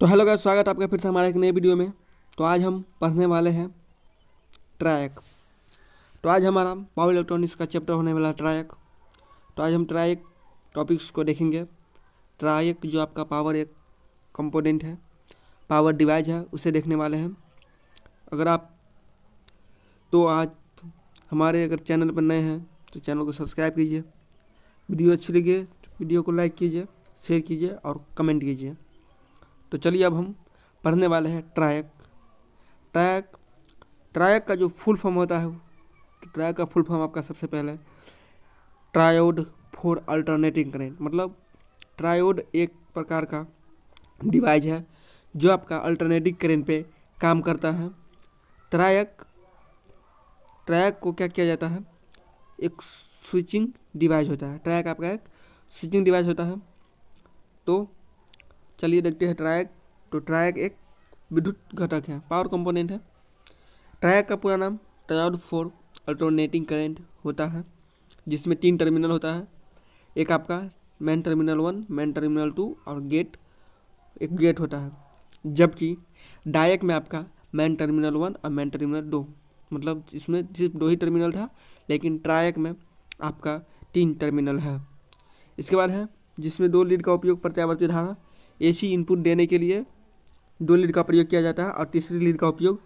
तो hello guys, स्वागत है आपका फिर से हमारे एक नए वीडियो में। तो आज हम पढ़ने वाले हैं ट्रैक तो आज हमारा पावर इलेक्ट्रॉनिक्स का चैप्टर होने वाला ट्रैक तो आज हम ट्रैक टॉपिक्स को देखेंगे। ट्रैक जो आपका पावर एक कंपोनेंट है, पावर डिवाइस है, उसे देखने वाले हैं। अगर आप तो आज हमारे अगर चैनल पर नए हैं तो चैनल को सब्सक्राइब कीजिए। वीडियो अच्छी लगे तो वीडियो को लाइक कीजिए, शेयर कीजिए और कमेंट कीजिए। तो चलिए अब हम पढ़ने वाले हैं ट्रैक ट्रैक ट्रैक का जो फुल फॉर्म होता है तो ट्रैक का फुल फॉर्म आपका सबसे पहले ट्रायोड फॉर अल्टरनेटिंग करेंट मतलब ट्रायोड एक प्रकार का डिवाइस है जो आपका अल्टरनेटिंग करेंट पे काम करता है। ट्रायक ट्रैक को क्या किया जाता है? एक स्विचिंग डिवाइस होता है। ट्रैक आपका एक स्विचिंग डिवाइस होता है। तो चलिए देखते हैं ट्रैक। तो ट्रैक एक विद्युत घटक है पावर कंपोनेंट है। ट्रैक का पूरा नाम ट्रायोड फोर अल्टरनेटिंग करेंट होता है, जिसमें तीन टर्मिनल होता है। एक आपका main terminal one main terminal two और गेट एक गेट होता है। जबकि डायक में आपका मेन टर्मिनल वन और मेन टर्मिनल दो मतलब इसमें सिर्फ़ दो ही टर्मिनल था, लेकिन ट्रायक में आपका तीन टर्मिनल है। इसके बाद है, जिसमें दो लीड का उपयोग प्रत्यावर्ती धारा एसी इनपुट देने के लिए दो लीड का प्रयोग किया जाता है और तीसरी लीड का उपयोग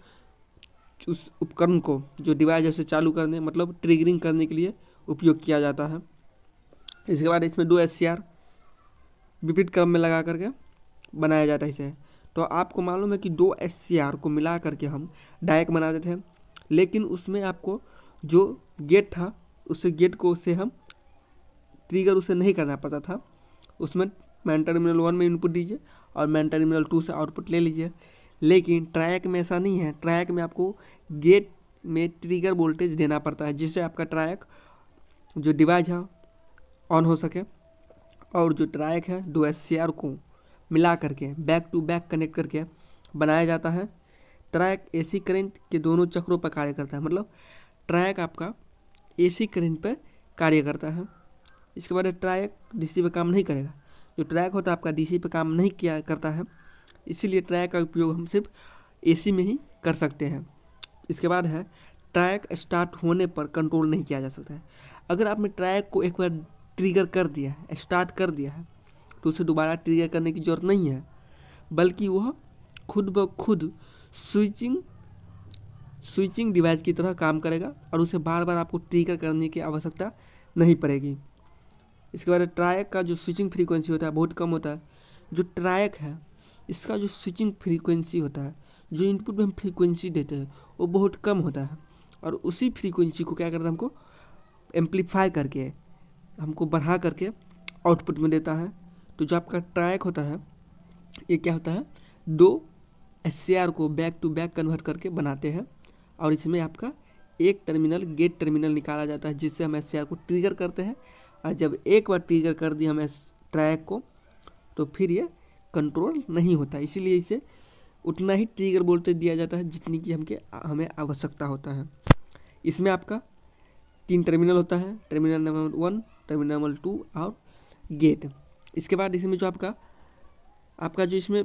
उस उपकरण को, जो डिवाइस जैसे चालू करने मतलब ट्रिगरिंग करने के लिए उपयोग किया जाता है। इसके बाद इसमें दो एससीआर विपरीत क्रम में लगा करके बनाया जाता है इसे। तो आपको मालूम है कि दो एससीआर को मिला करके हम डायक बनाते थे लेकिन उसमें आपको जो गेट था, उस गेट को उससे हम ट्रिगर उसे नहीं करना पड़ता था। उसमें मैन टर्मिनल वन में इनपुट दीजिए और मैन टर्मिनल टू से आउटपुट ले लीजिए। लेकिन ट्रैक में ऐसा नहीं है। ट्रैक में आपको गेट में ट्रिगर वोल्टेज देना पड़ता है, जिससे आपका ट्रैक जो डिवाइस है, ऑन हो सके और जो ट्रैक है, दो एससीआर को मिला करके, बैक टू बैक कनेक्ट करके बनाया जाता है। ट्रैक एसी करंट के दोनों चक्रों पर कार्य करता है मतलब ट्रैक आपका एसी करंट पर कार्य करता है। इसके बाद ट्रैक डीसी पर काम नहीं करेगा। जो ट्रैक होता है, आपका डीसी पे काम नहीं किया करता है। इसीलिए ट्रैक का उपयोग हम सिर्फ़ एसी में ही कर सकते हैं। इसके बाद है ट्रैक स्टार्ट होने पर कंट्रोल नहीं किया जा सकता है। अगर आपने ट्रैक को एक बार ट्रिगर कर दिया है स्टार्ट कर दिया है तो उसे दोबारा ट्रिगर करने की ज़रूरत नहीं है, बल्कि वह खुद ब खुद स्विचिंग स्विचिंग डिवाइस की तरह काम करेगा और उसे बार बार आपको ट्रिगर करने की आवश्यकता नहीं पड़ेगी। इसके बाद ट्रायक का जो स्विचिंग फ्रीक्वेंसी होता है, बहुत कम होता है। जो ट्रायक है, इसका जो स्विचिंग फ्रीक्वेंसी होता है, जो इनपुट में हम फ्रीक्वेंसी देते हैं, वो बहुत कम होता है। और उसी फ्रीक्वेंसी को क्या करता है हमको? एम्पलीफाई करके, हमको बढ़ा करके आउटपुट में देता है। तो जो आपका ट्रैक होता है, ये क्या होता है? दो एससीआर को बैक टू बैक कन्वर्ट करके बनाते हैं। और इसमें आपका एक टर्मिनल, गेट टर्मिनल निकाला जाता है, जिससे हम एससीआर को ट्रिगर करते हैं। और जब एक बार ट्रिगर कर दिया हमें ट्रैक को तो फिर ये कंट्रोल नहीं होता। इसीलिए इसे उतना ही ट्रिगर बोलते दिया जाता है, जितनी की हमके, हमें आवश्यकता होता है। इसमें आपका तीन टर्मिनल होता है terminal number one terminal number two और गेट इसके बाद इसमें जो आपका आपका जो इसमें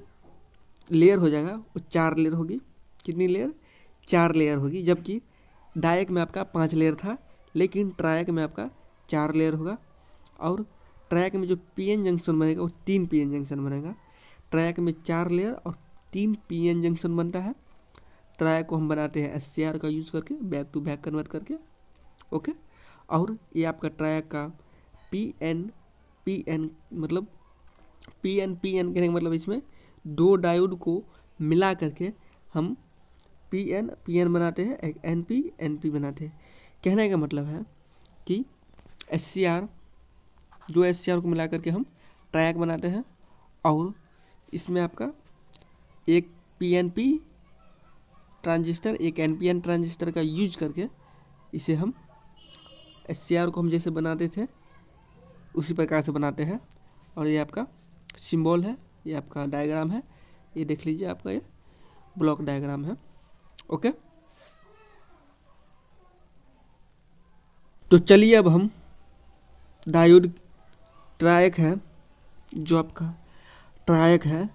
लेयर हो जाएगा, वो चार लेयर होगी। कितनी लेयर चार लेयर होगी, जबकि डायक में आपका पाँच लेयर था, लेकिन ट्रायक में आपका चार लेयर होगा। और ट्रैक में जो पीएन जंक्शन बनेगा वो तीन पीएन जंक्शन बनेगा। ट्रैक में चार लेयर और तीन पीएन जंक्शन बनता है। ट्रैक को हम बनाते हैं एससीआर का यूज़ करके, बैक टू बैक कन्वर्ट करके, ओके? और ये आपका ट्रैक का पी एन पी एन मतलब पी एन पी एन कहने का मतलब इसमें दो डायोड को मिला करके हम पी एन पी एन बनाते हैं, एक एन पी एन पी बनाते हैं। कहने का मतलब है कि एस सी आर दो एससीआर को मिला करके हम ट्रैक बनाते हैं और इसमें आपका एक पीएनपी ट्रांजिस्टर एक एनपीएन ट्रांजिस्टर का यूज़ करके इसे हम एससीआर को हम जैसे बनाते थे, उसी प्रकार से बनाते हैं। और ये आपका सिंबल है, ये आपका डायग्राम है। ये देख लीजिए आपका ये ब्लॉक डायग्राम है। ओके तो चलिए अब हम डायोड ट्रायक है, जो आपका ट्रायक है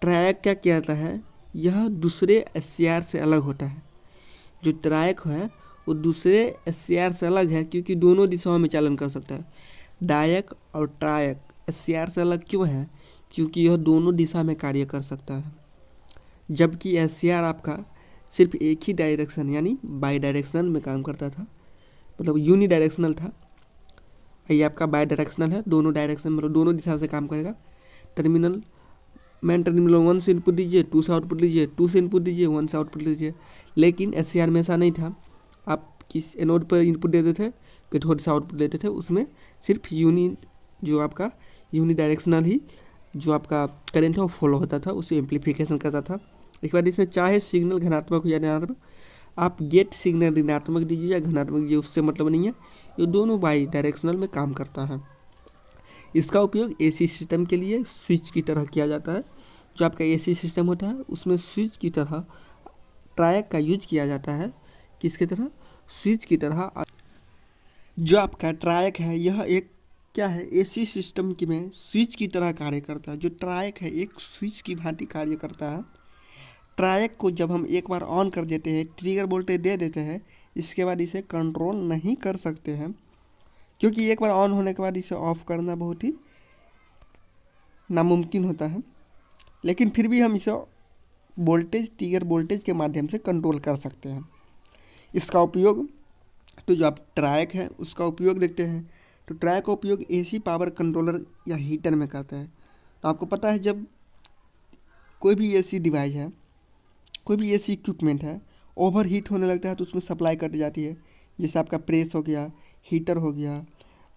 ट्रायक क्या किया जाता है, यह दूसरे एस से अलग होता है। जो ट्रायक है, वो दूसरे एस से अलग है, क्योंकि दोनों दिशाओं में चालन कर सकता है। डायक और ट्रायक एस से अलग क्यों है, क्योंकि यह दोनों दिशा में कार्य कर सकता है। जबकि एस आपका सिर्फ़ एक ही डायरेक्शन यानी बाई डायरेक्शनल में काम करता था मतलब यूनि डायरेक्शनल था। ये आपका बाय डायरेक्शनल है, दोनों डायरेक्शन मतलब दोनों दिशा से काम करेगा। टर्मिनल मैन टर्मिनल वन से इनपुट दीजिए टू से आउटपुट लीजिए टू से इनपुट दीजिए वन से आउटपुट लीजिए। लेकिन एससीआर में ऐसा नहीं था। आप किस एनोड पर इनपुट देते थे कैथोड से आउटपुट लेते थे, उसमें सिर्फ़ यूनि जो आपका यूनि डायरेक्शनल ही, जो आपका करेंट है, वो फॉलो होता था, उसे एम्पलीफिकेशन करता था। इसके बाद इसमें चाहे सिग्नल घनात्मक हो या ऋणात्मक आप गेट सिग्नल ऋणात्मक दीजिए या घनात्मक दीजिए, उससे मतलब नहीं है। ये दोनों बाई डायरेक्शनल में काम करता है। इसका उपयोग एसी सिस्टम के लिए स्विच की तरह किया जाता है। जो आपका एसी सिस्टम होता है, उसमें स्विच की तरह ट्रायक का यूज़ किया जाता है। किसकी तरह? स्विच की तरह जो आपका ट्रायक है, यह एक क्या है? एसी सिस्टम की में स्विच की तरह कार्य करता है। जो ट्रायक है, एक स्विच की भांति कार्य करता है। ट्रायक को जब हम एक बार ऑन कर देते हैं ट्रिगर वोल्टेज दे देते हैं, इसके बाद इसे कंट्रोल नहीं कर सकते हैं। क्योंकि एक बार ऑन होने के बाद इसे ऑफ़ करना बहुत ही नामुमकिन होता है। लेकिन फिर भी हम इसे वोल्टेज ट्रिगर वोल्टेज के माध्यम से कंट्रोल कर सकते हैं। इसका उपयोग तो जो आप ट्रायक है, उसका उपयोग देखते हैं। तो ट्रायक का उपयोग एसी पावर कंट्रोलर या हीटर में करते हैं। तो आपको पता है जब कोई भी एसी डिवाइस है कोई भी एसी इक्विपमेंट है ओवर हीट होने लगता है तो उसमें सप्लाई कट जाती है। जैसे आपका प्रेस हो गया हीटर हो गया,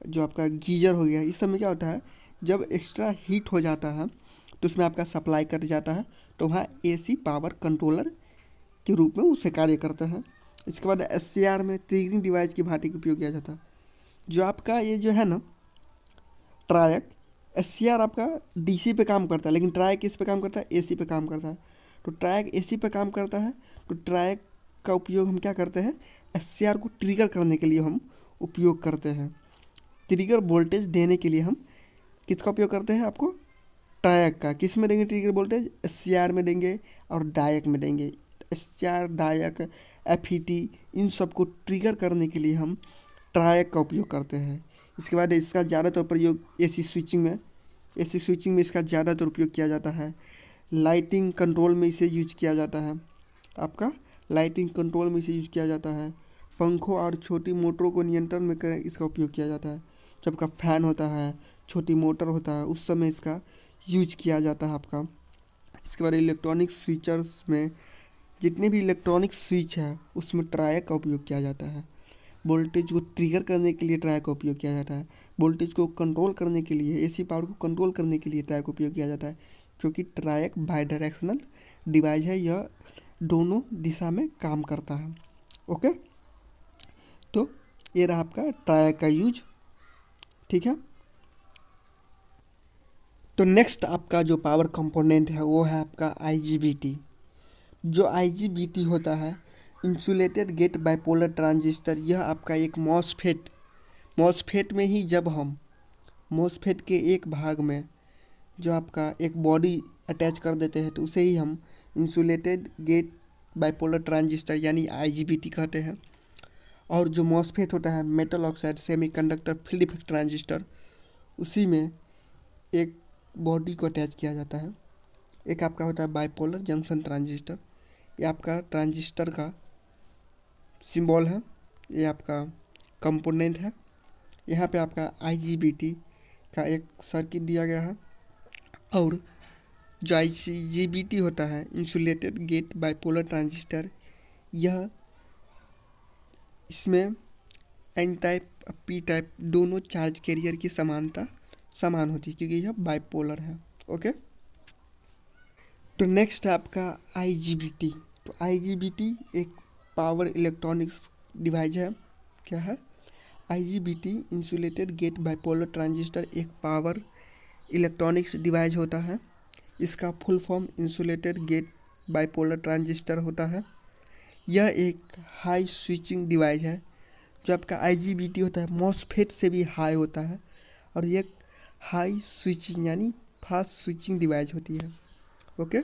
जो आपका गीजर हो गया, इस सब में क्या होता है, जब एक्स्ट्रा हीट हो जाता है तो उसमें आपका सप्लाई कट जाता है तो वहाँ एसी पावर कंट्रोलर के रूप में उसे कार्य करता है। इसके बाद एससीआर में ट्रिगरिंग डिवाइस की भांति का उपयोग किया जाता है। जो आपका ये जो है ना ट्रायक एससीआर आपका डीसी पे काम करता है, लेकिन ट्रायक इस पे काम करता है? एसी पे काम करता है। तो ट्रायक एसी पे काम करता है। तो ट्रायक का उपयोग हम क्या करते हैं? एससीआर को ट्रिगर करने के लिए हम उपयोग करते हैं। ट्रिगर वोल्टेज देने के लिए हम किसका उपयोग करते हैं आपको? ट्रायक का। किसमें देंगे ट्रिगर वोल्टेज एससीआर में देंगे और डायक में देंगे। एससीआर डायक एफ़ इन सबको ट्रिगर करने के लिए हम ट्रायक का उपयोग करते हैं। इसके बाद इसका ज़्यादातर प्रयोग एसी स्विचिंग में। एसी स्विचिंग में इसका ज़्यादातर उपयोग किया जाता है। लाइटिंग कंट्रोल में इसे यूज़ किया जाता है। आपका लाइटिंग कंट्रोल में इसे यूज़ किया जाता है। पंखों और छोटी मोटरों को नियंत्रण में कर, इसका उपयोग किया जाता है। जब का फ़ैन होता है, छोटी मोटर होता है, उस समय इसका यूज़ किया जाता है आपका। इसके बाद इलेक्ट्रॉनिक स्विचर्स में जितने भी इलेक्ट्रॉनिक स्विच है, उसमें ट्रायक का उपयोग किया जाता है। वोल्टेज को ट्रिगर करने के लिए ट्रायक का उपयोग किया जाता है। वोल्टेज को कंट्रोल करने के लिए, एसी पावर को कंट्रोल करने के लिए ट्रायक का उपयोग किया जाता है। क्योंकि ट्रायक बाई डायरेक्शनल डिवाइस है, यह दोनों दिशा में काम करता है। ओके? तो ये रहा आपका ट्रायक का यूज़। ठीक है? तो नेक्स्ट आपका जो पावर कंपोनेंट है, वो है आपका आईजीबीटी जो आईजीबीटी होता है, इंसुलेटेड गेट बाइपोलर ट्रांजिस्टर, यह आपका एक मॉसफेट मॉसफेट में ही जब हम मॉसफेट के एक भाग में जो आपका एक बॉडी अटैच कर देते हैं तो उसे ही हम इंसुलेटेड गेट बाइपोलर ट्रांजिस्टर यानी आईजीबीटी कहते हैं। और जो मॉसफेट होता है metal oxide semiconductor field effect transistor उसी में एक बॉडी को अटैच किया जाता है। एक आपका होता है बाइपोलर जंक्शन ट्रांजिस्टर ये आपका ट्रांजिस्टर का सिंबल है। ये आपका कंपोनेंट है। यहाँ पे आपका आईजीबीटी का एक सर्किट दिया गया है। और जो आई सी जी बी टी होता है। इंसुलेटेड गेट बाइपोलर ट्रांजिस्टर यह इसमें एन टाइप और पी टाइप दोनों चार्ज कैरियर की समानता, समान होती है, क्योंकि यह बाइपोलर है। ओके तो नेक्स्ट है आपका आई जी बी टी तो आई जी बी टी एक पावर इलेक्ट्रॉनिक्स डिवाइस है। क्या है? I G B T insulated gate bipolar transistor एक पावर इलेक्ट्रॉनिक्स डिवाइस होता है। इसका full form insulated gate bipolar transistor होता है। यह एक हाई स्विचिंग डिवाइस है, जो आपका आईजीबीटी होता है मॉसफेट से भी हाई होता है और यह हाई स्विचिंग यानी फास्ट स्विचिंग डिवाइस होती है। ओके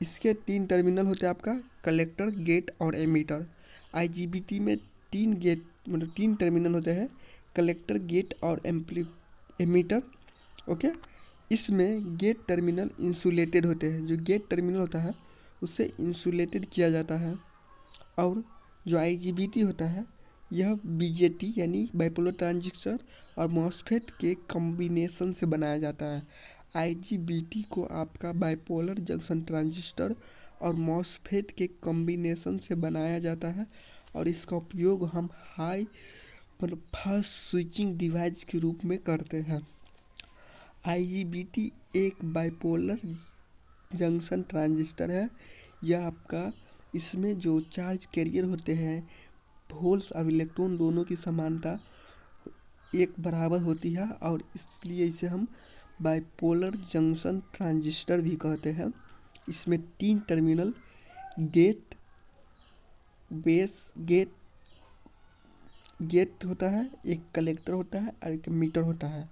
इसके तीन टर्मिनल होते हैं आपका कलेक्टर गेट और एमीटर आईजीबीटी में तीन गेट मतलब तीन टर्मिनल होते हैं कलेक्टर गेट और एम्पली एमीटर ओके? इसमें गेट टर्मिनल इंसुलेटेड होते हैं। जो गेट टर्मिनल होता है, उसे इंसुलेटेड किया जाता है। और जो आईजीबीटी होता है, यह बीजेटी यानी बाइपोलर ट्रांजिस्टर और मॉसफेट के कॉम्बिनेशन से बनाया जाता है। आईजीबीटी को आपका बाइपोलर जंक्शन ट्रांजिस्टर और मॉसफेट के कॉम्बिनेशन से बनाया जाता है। और इसका उपयोग हम हाई मतलब फास्ट स्विचिंग डिवाइस के रूप में करते हैं। आईजीबीटी एक बाइपोलर जंक्शन ट्रांजिस्टर है। यह आपका इसमें जो चार्ज कैरियर होते हैं होल्स और इलेक्ट्रॉन दोनों की समानता एक बराबर होती है और इसलिए इसे हम बाइपोलर जंक्शन ट्रांजिस्टर भी कहते हैं। इसमें तीन terminal gate base gate gate होता है, एक कलेक्टर होता है और एक मीटर होता है।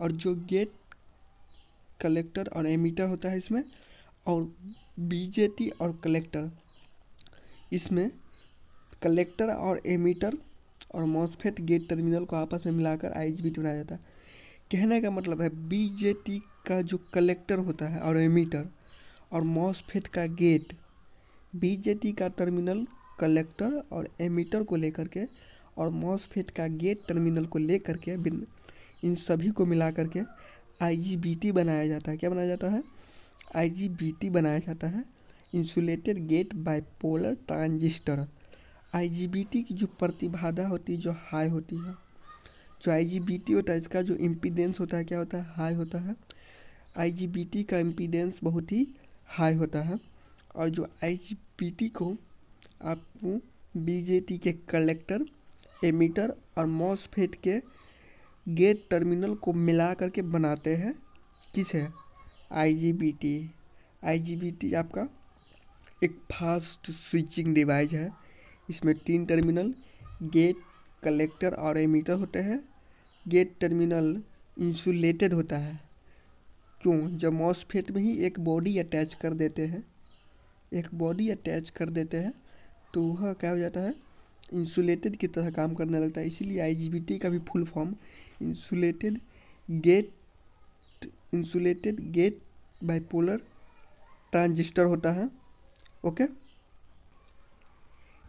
और जो गेट कलेक्टर और एमीटर होता है इसमें, और बीजेटी और कलेक्टर। इसमें कलेक्टर और एमीटर और मॉसफेट गेट टर्मिनल को आपस में मिलाकर आई बनाया जाता है। कहने का मतलब है, बीजेटी का जो कलेक्टर होता है और एमीटर और मॉसफेट का गेट बीजेटी का टर्मिनल कलेक्टर और एमीटर को लेकर के और मॉसफेट का गेट टर्मिनल को लेकर के इन सभी को मिला करके आईजीबीटी बनाया जाता है। क्या बनाया जाता है? आईजीबीटी बनाया जाता है। Insulated gate bipolar transistor. IGBT की जो प्रतिबाधा होती है, जो हाई होती है, जो आईजीबीटी होता है, इसका जो इम्पीडेंस होता है, क्या होता है? हाई होता है। आईजीबीटी का इम्पीडेंस बहुत ही हाई होता है। और जो आईजीबीटी को आपको बीजेटी के कलेक्टर एमीटर और मॉसफेट के गेट टर्मिनल को मिला करके बनाते हैं। किस आईजीबीटी आईजीबीटी आपका एक फास्ट स्विचिंग डिवाइस है। इसमें तीन टर्मिनल गेट कलेक्टर और एमीटर होते हैं। गेट टर्मिनल इंसुलेटेड होता है। क्यों? जब मॉसफेट में ही एक बॉडी अटैच कर देते हैं, एक बॉडी अटैच कर देते हैं तो वह क्या हो जाता है? इंसुलेटेड की तरह काम करने लगता है। इसीलिए आईजीबीटी का भी full form insulated gate insulated gate bipolar transistor होता है। ओके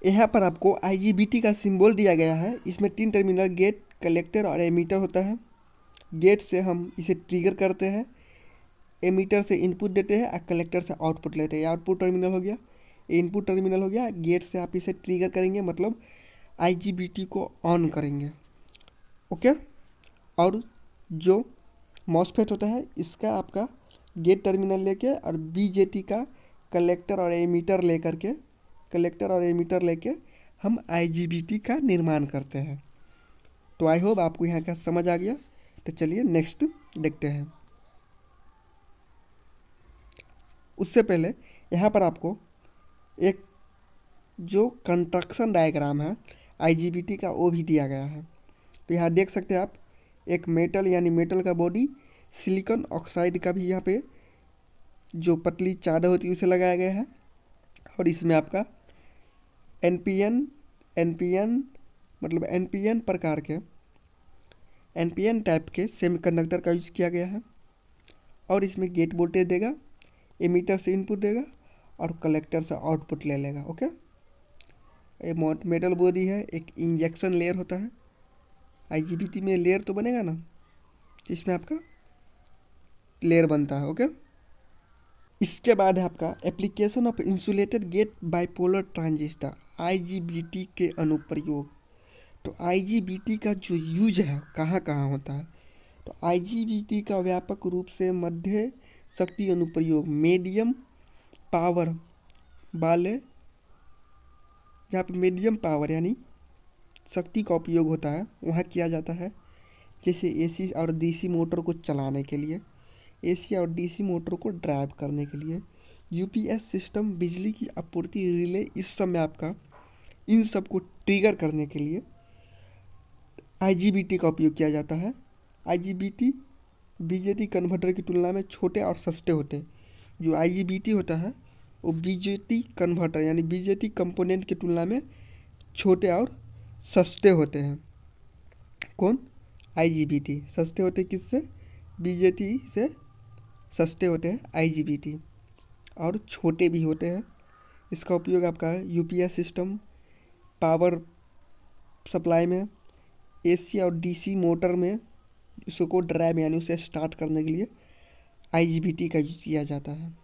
यहाँ पर आपको आईजीबीटी का सिंबल दिया गया है। इसमें तीन टर्मिनल गेट कलेक्टर और एमीटर होता है। गेट से हम इसे ट्रिगर करते हैं। एमीटर से इनपुट देते हैं और कलेक्टर से आउटपुट लेते हैं। आउटपुट टर्मिनल हो गया। इनपुट टर्मिनल हो गया, गेट से आप इसे ट्रिगर करेंगे मतलब आईजीबीटी को ऑन करेंगे ओके और जो मॉसफेट होता है, इसका आपका गेट टर्मिनल लेके और बीजेटी का कलेक्टर और एमीटर लेकर के कलेक्टर और एमीटर लेके हम आईजीबीटी का निर्माण करते हैं। तो आई होप आपको यहाँ का समझ आ गया। तो चलिए नेक्स्ट देखते हैं। उससे पहले यहाँ पर आपको एक जो कंस्ट्रक्शन डायग्राम है आईजीबीटी का, वो भी दिया गया है। तो यहाँ देख सकते हैं आप, एक मेटल यानी मेटल का बॉडी सिलिकॉन ऑक्साइड का भी यहाँ पे जो पतली चादर होती है, उसे लगाया गया है। और इसमें आपका N P N N P N मतलब एन पी एन प्रकार के एन पी एन टाइप के सेमीकंडक्टर का यूज़ किया गया है। और इसमें गेट वोल्टेज देगा एमीटर से इनपुट देगा और कलेक्टर से आउटपुट ले लेगा ओके ये मेटल बॉडी है, एक इंजेक्शन लेयर होता है। आईजीबीटी में लेयर तो बनेगा ना? इसमें आपका लेयर बनता है ओके इसके बाद है आपका application of insulated gate bipolar transistor IGBT के अनुप्रयोग। तो आईजीबीटी का जो यूज़ है, कहाँ कहाँ होता है? तो आईजीबीटी का व्यापक रूप से मध्य शक्ति अनुप्रयोग मीडियम पावर वाले जहाँ पे मीडियम पावर यानी शक्ति का उपयोग होता है, वहाँ किया जाता है। जैसे एसी और डीसी मोटर को चलाने के लिए एसी और डीसी मोटर को ड्राइव करने के लिए। यूपीएस सिस्टम बिजली की आपूर्ति रिले इस समय आपका, इन सबको ट्रिगर करने के लिए आईजीबीटी का उपयोग किया जाता है। आईजीबीटी बीजेटी कन्वर्टर की तुलना में छोटे और सस्ते होते हैं। जो आईजीबीटी होता है वो बीजेटी कन्वर्टर यानी बीजेटी कंपोनेंट की तुलना में छोटे और सस्ते होते हैं। कौन? आईजीबीटी सस्ते होते किससे? बीजेटी से सस्ते होते हैं आईजीबीटी और छोटे भी होते हैं। इसका उपयोग आपका यूपीएस सिस्टम पावर सप्लाई में एसी और डीसी मोटर में, इसको ड्राइव यानी उसे स्टार्ट करने के लिए आईजीबीटी का यूज़ किया जाता है।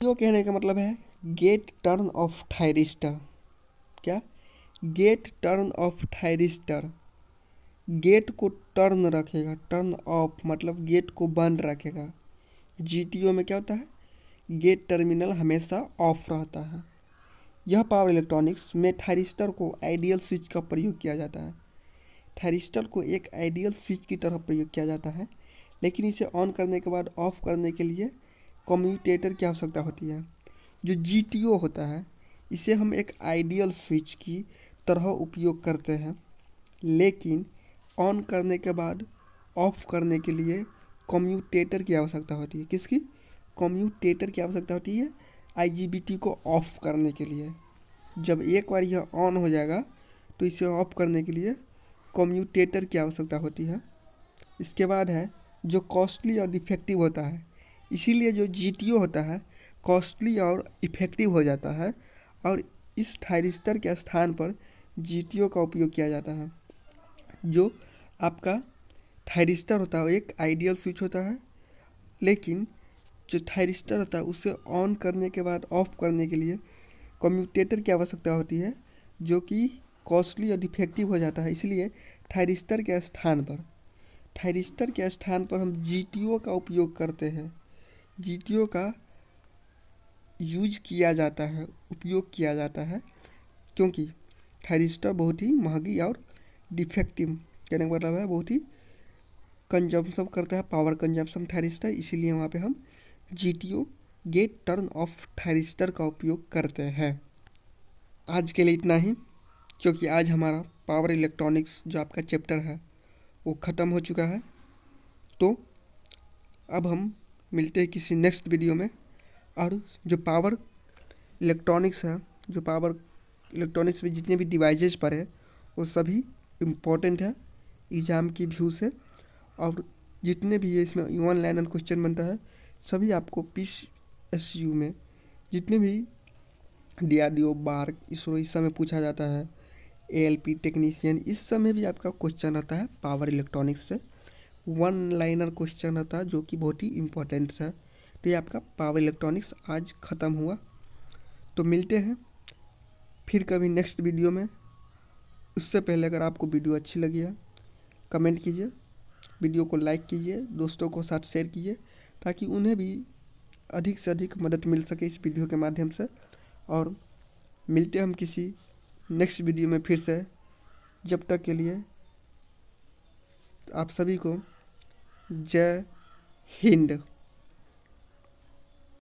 जो कहने का मतलब है गेट टर्न ऑफ़ थायरिस्टर क्या? Gate turn off thyristor gate को टर्न रखेगा टर्न ऑफ़ मतलब गेट को बंद रखेगा। जीटीओ में क्या होता है? गेट टर्मिनल हमेशा ऑफ़ रहता है। यह पावर इलेक्ट्रॉनिक्स में थायरिस्टर को आइडियल स्विच का प्रयोग किया जाता है। थायरिस्टर को एक आइडियल स्विच की तरह प्रयोग किया जाता है, लेकिन इसे ऑन करने के बाद ऑफ़ करने के लिए कम्यूटेटर की आवश्यकता होती है, जो जीटीओ होता है, इसे हम एक आइडियल स्विच की तरह उपयोग करते हैं, लेकिन ऑन करने के बाद ऑफ़ करने के लिए कम्यूटेटर की आवश्यकता होती है। किसकी? कम्यूटेटर की आवश्यकता होती है आईजीबीटी को ऑफ़ करने के लिए। जब एक बार यह ऑन हो जाएगा तो इसे ऑफ़ करने के लिए कम्यूटेटर की आवश्यकता होती है। इसके बाद है, जो कॉस्टली और डिफेक्टिव होता है इसीलिए जो GTO होता है कॉस्टली और इफ़ेक्टिव हो जाता है और इस थायरिस्टर के स्थान पर जीटीओ का उपयोग किया जाता है, जो आपका थायरिस्टर होता है एक आइडियल स्विच होता है, लेकिन जो थायरिस्टर होता है, उसे ऑन करने के बाद ऑफ़ करने के लिए कम्यूटेटर की आवश्यकता होती है, जो कि कॉस्टली और डिफेक्टिव हो जाता है, इसलिए थायरिस्टर के स्थान पर। थायरिस्टर के स्थान पर हम जीटीओ का उपयोग करते हैं। जी का यूज़ किया जाता है, उपयोग किया जाता है, क्योंकि थायरिस्टर बहुत ही महँगी और डिफेक्टिव, कहने का मतलब है बहुत ही कंजम्पशन करता है, पावर कंजम्पशन थायरिस्टर इसीलिए वहाँ पे हम G T gate turn off thyristor का उपयोग करते हैं। आज के लिए इतना ही, क्योंकि आज हमारा पावर इलेक्ट्रॉनिक्स जो आपका चैप्टर है, वो ख़त्म हो चुका है। तो अब हम मिलते हैं किसी नेक्स्ट वीडियो में। और जो पावर इलेक्ट्रॉनिक्स है, जो पावर इलेक्ट्रॉनिक्स में जितने भी डिवाइजेज पर है, वो सभी इम्पोर्टेंट है एग्ज़ाम की व्यू से। और जितने भी है इसमें वन लाइनर क्वेश्चन बनता है, सभी आपको पीस एस यू में जितने भी D R D O BARC ISRO इस समय पूछा जाता है। ए एल पी टेक्नीशियन इस समय भी आपका क्वेश्चन आता है पावर इलेक्ट्रॉनिक्स से। वन लाइनर क्वेश्चन आता है जो कि बहुत ही इम्पोर्टेंट है तो ये आपका पावर इलेक्ट्रॉनिक्स आज ख़त्म हुआ। तो मिलते हैं फिर कभी नेक्स्ट वीडियो में। उससे पहले अगर आपको वीडियो अच्छी लगी है कमेंट कीजिए। वीडियो को लाइक कीजिए, दोस्तों को साथ शेयर कीजिए, ताकि उन्हें भी अधिक से अधिक मदद मिल सके इस वीडियो के माध्यम से। और मिलते हम किसी नेक्स्ट वीडियो में फिर से। जब तक के लिए आप सभी को जय हिंद।